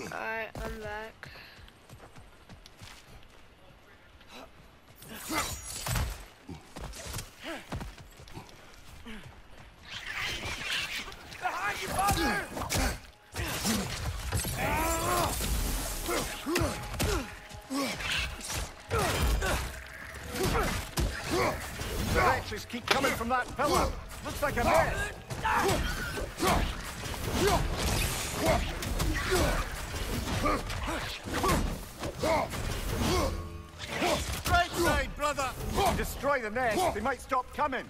Alright, I'm back. Behind you, father! The wretches keep coming from that pillar. Looks like a mess. Destroy the nest, they might stop coming.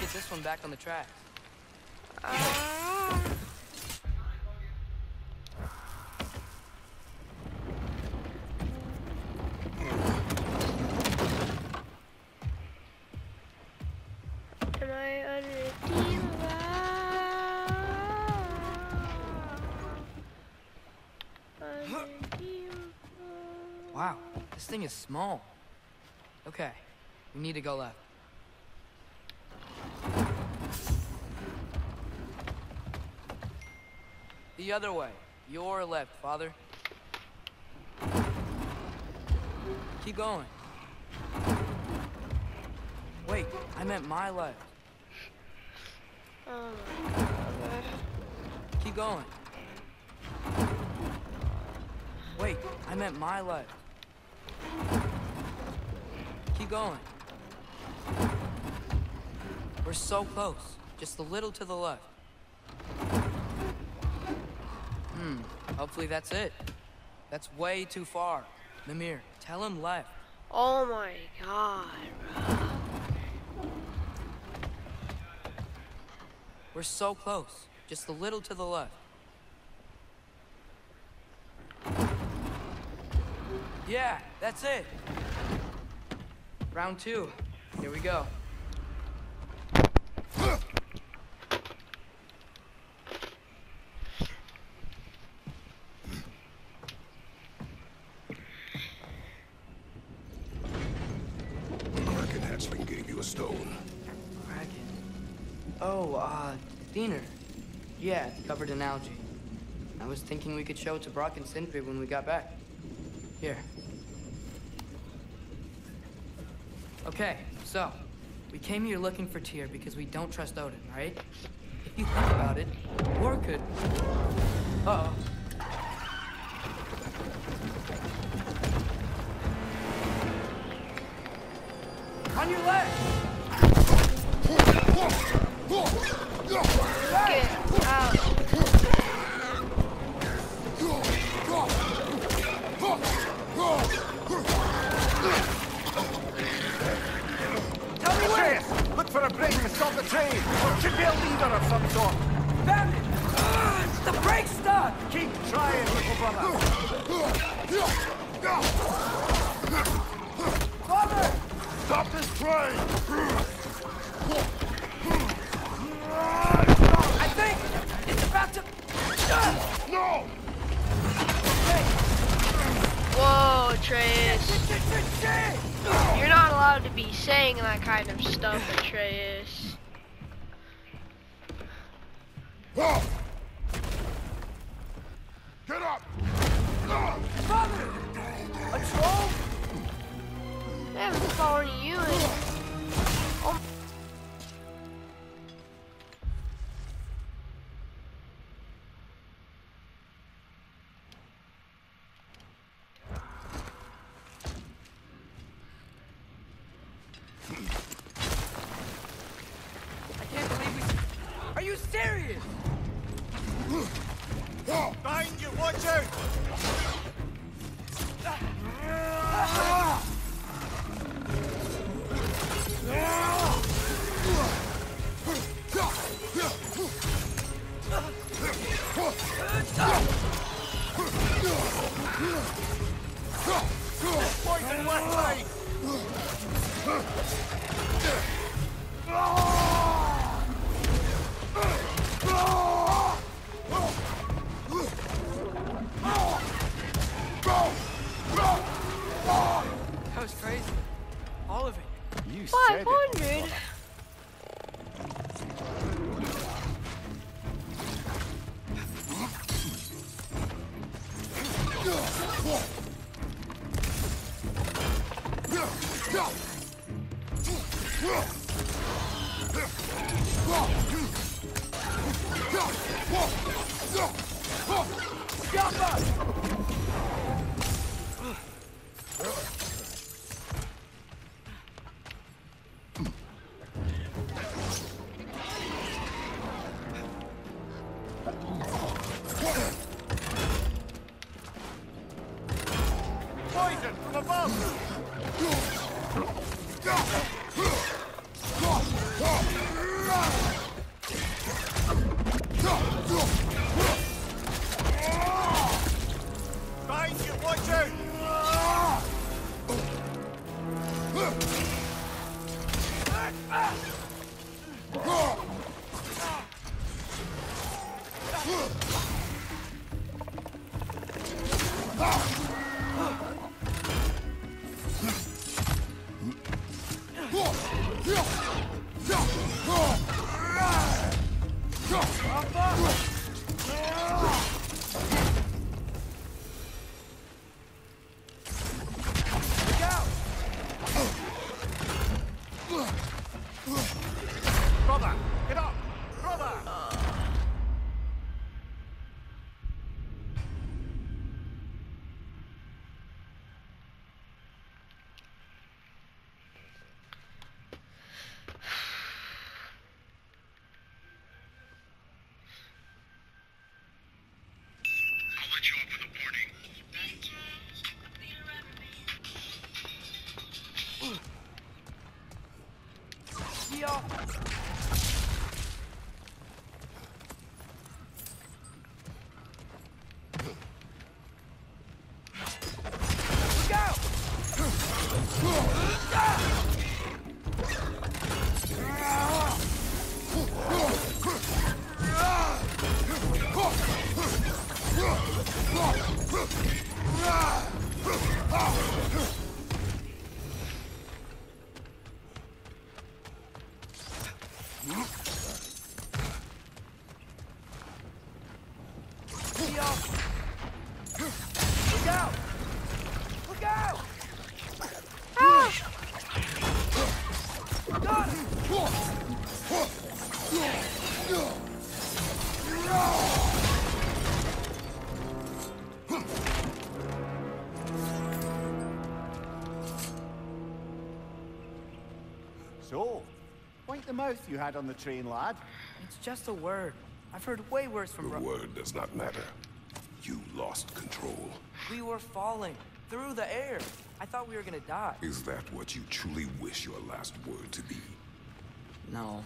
Get this one back on the tracks. Ah. Am I unredeemable? Unredeemable. Wow, this thing is small. Okay, we need to go left. The other way. Your left, father. Keep going. Wait, I meant my left. Oh my god. Keep going. Wait, I meant my left. Keep going. We're so close. Just a little to the left. Hmm, hopefully that's it. That's way too far. Mimir, tell him left. Oh my god, bro. We're so close. Just a little to the left. Yeah, that's it. Round two. Here we go. Uh, Yeah, covered in algae. I was thinking we could show it to Brok and Sindri when we got back. Here. Okay, so, we came here looking for Tyr because we don't trust Odin, right? If you think about it, War could... Uh-oh. On your left! Get out. Atreus. You're not allowed to be saying that kind of stuff, Atreus. Brother, get up! Brother! I'll let you off with a warning. Yeah. So, point the mouth you had on the train, lad. It's just a word. I've heard way worse from The Ru- word does not matter. You lost control. We were falling through the air. I thought we were gonna die. Is that what you truly wish your last word to be? No.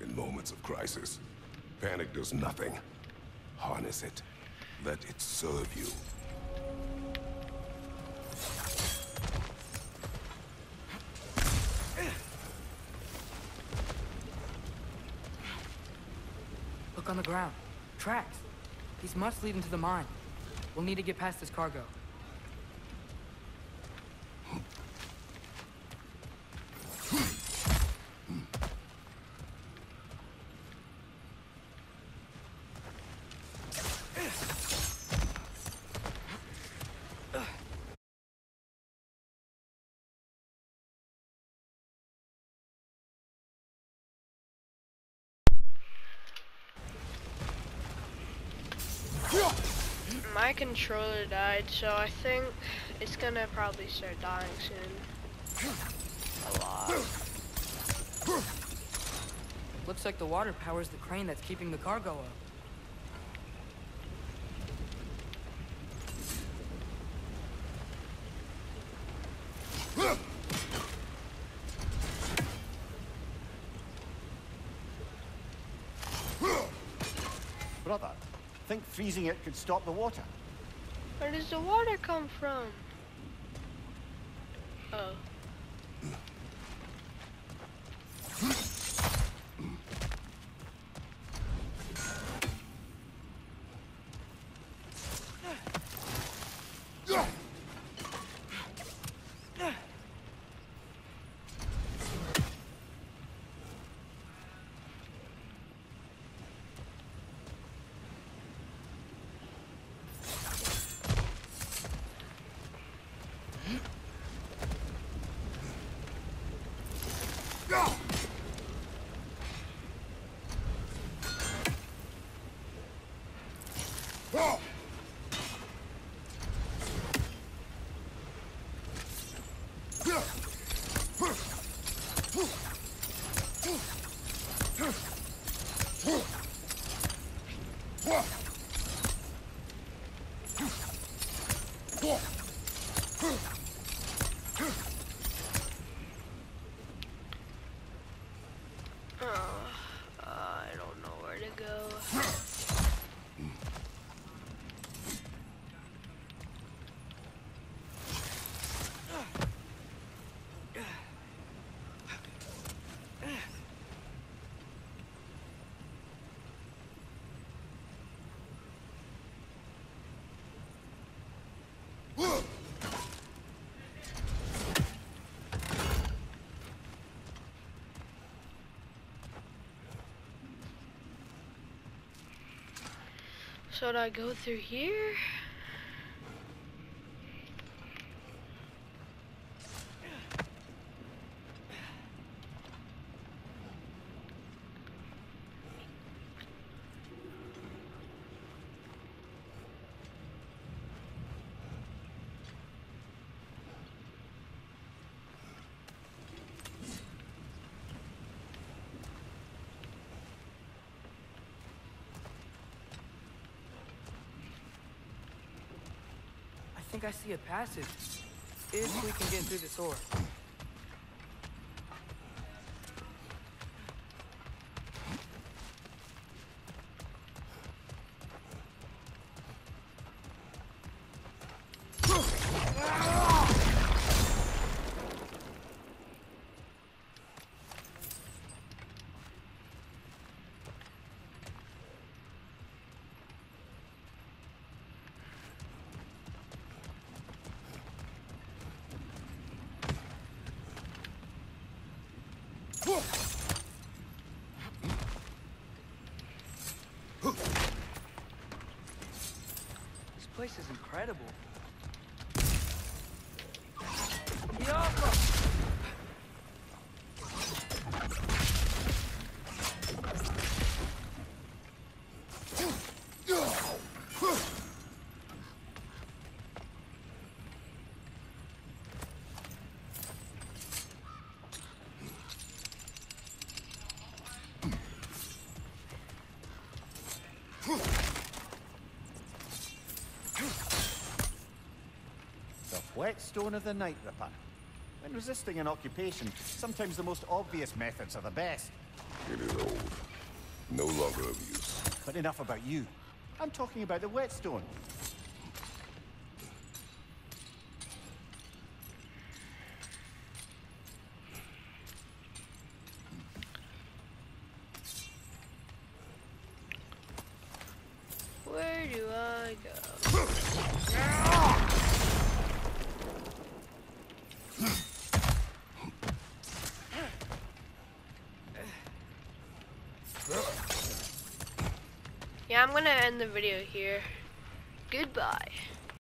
In moments of crisis, panic does nothing. Harness it. Let it serve you. On the ground. Tracks. These must lead into the mine. We'll need to get past this cargo. My controller died, so I think it's gonna probably start dying soon. A lot. Looks like the water powers the crane that's keeping the cargo up. Brother, think freezing it could stop the water? Where does the water come from? Oh. Uh, to go. Should I go through here? Think I see a passage. If we can get through this door. Place is incredible. Whetstone of the Night Ripper. When resisting an occupation, sometimes the most obvious methods are the best. It is old. No longer of use. But enough about you. I'm talking about the whetstone. Where do I go. I'm gonna end the video here. Goodbye.